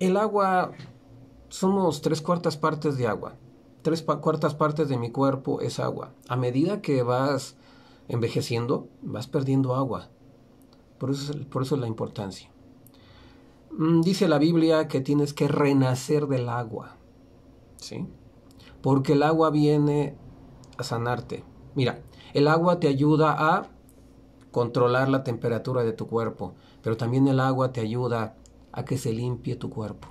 el agua somos tres cuartas partes de agua. Tres cuartas partes de mi cuerpo es agua. A medida que vas envejeciendo, vas perdiendo agua. Por eso, por eso es la importancia. Mm, dice la Biblia que tienes que renacer del agua. ¿Sí? Porque el agua viene a sanarte. Mira, el agua te ayuda a controlar la temperatura de tu cuerpo, pero también el agua te ayuda a que se limpie tu cuerpo.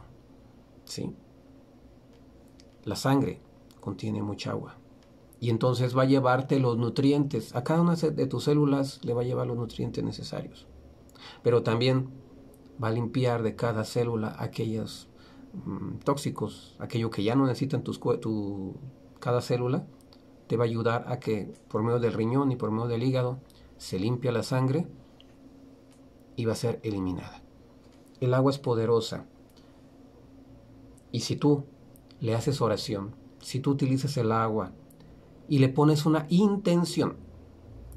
¿Sí? La sangre contiene mucha agua. Y entonces va a llevarte los nutrientes. A cada una de tus células le va a llevar los nutrientes necesarios. Pero también va a limpiar de cada célula aquellos mm, tóxicos, aquello que ya no necesitan tus, tu, cada célula. Te va a ayudar a que por medio del riñón y por medio del hígado se limpia la sangre y va a ser eliminada. El agua es poderosa. Y si tú le haces oración, si tú utilizas el agua y le pones una intención,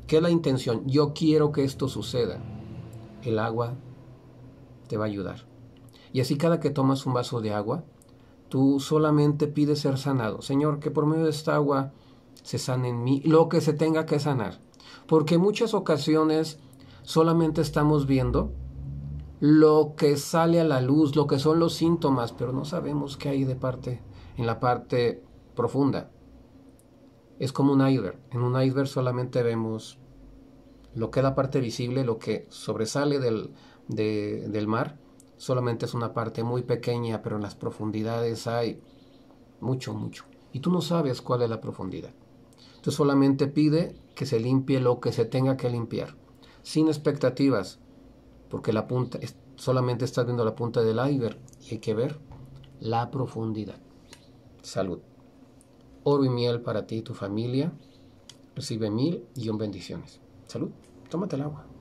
¿qué es la intención? Yo quiero que esto suceda. El agua te va a ayudar. Y así cada que tomas un vaso de agua, tú solamente pides ser sanado. Señor, que por medio de esta agua se sane en mí lo que se tenga que sanar. Porque en muchas ocasiones solamente estamos viendo lo que sale a la luz, lo que son los síntomas, pero no sabemos qué hay de parte, en la parte profunda. Es como un iceberg. En un iceberg solamente vemos lo que es la parte visible, lo que sobresale del, del mar, solamente es una parte muy pequeña, pero en las profundidades hay mucho, mucho. Y tú no sabes cuál es la profundidad. Tú solamente pide que se limpie lo que se tenga que limpiar, sin expectativas, porque la punta solamente estás viendo la punta del iceberg y hay que ver la profundidad. Salud. Oro y miel para ti y tu familia. Recibe mil y un bendiciones. Salud. Tómate el agua.